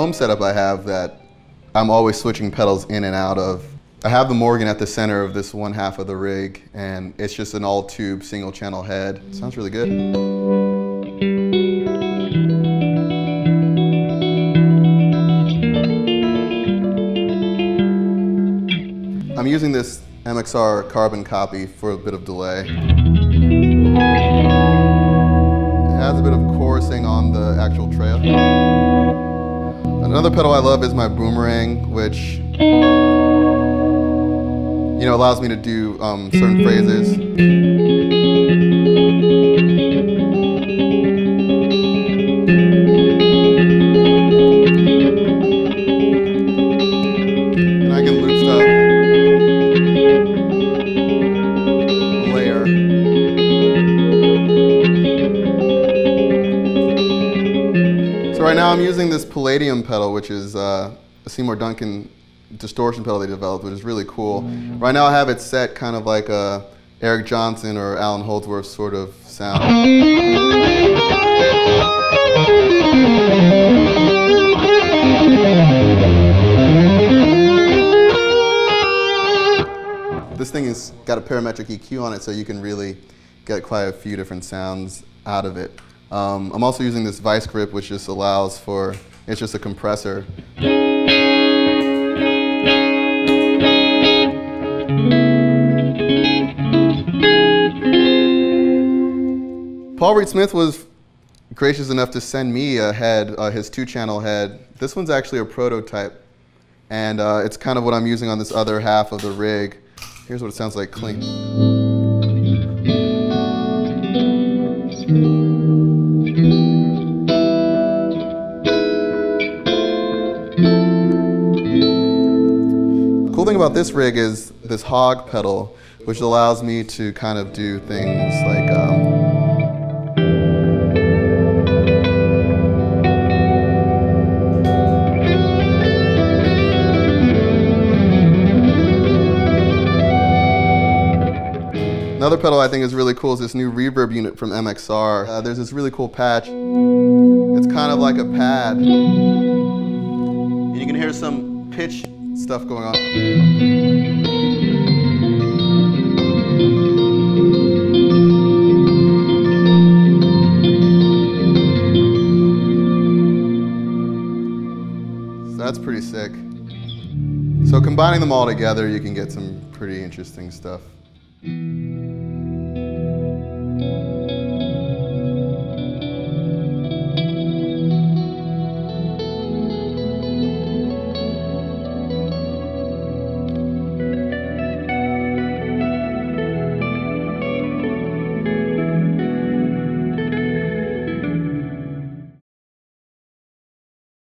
home setup I have that I'm always switching pedals in and out of. I have the Morgan at the center of this one half of the rig, and it's just an all tube single channel head. Sounds really good. I'm using this MXR carbon copy for a bit of delay. It has a bit of chorusing on the actual trail. Another pedal I love is my boomerang, which you know allows me to do um, certain phrases. So right now I'm using this Palladium pedal, which is uh, a Seymour Duncan distortion pedal they developed, which is really cool. Right now I have it set kind of like a Eric Johnson or Allan Holdsworth sort of sound. This thing has got a parametric EQ on it, so you can really get quite a few different sounds out of it. Um, I'm also using this Vise Grip, which just allows for, it's just a compressor. Paul Reed Smith was gracious enough to send me a head, uh, his two-channel head. This one's actually a prototype, and uh, it's kind of what I'm using on this other half of the rig. Here's what it sounds like clean. Thing about this rig is this hog pedal, which allows me to kind of do things like um, Another pedal I think is really cool is this new reverb unit from MXR. Uh, there's this really cool patch. It's kind of like a pad. And you can hear some pitch stuff going on. that's pretty sick. So combining them all together, you can get some pretty interesting stuff.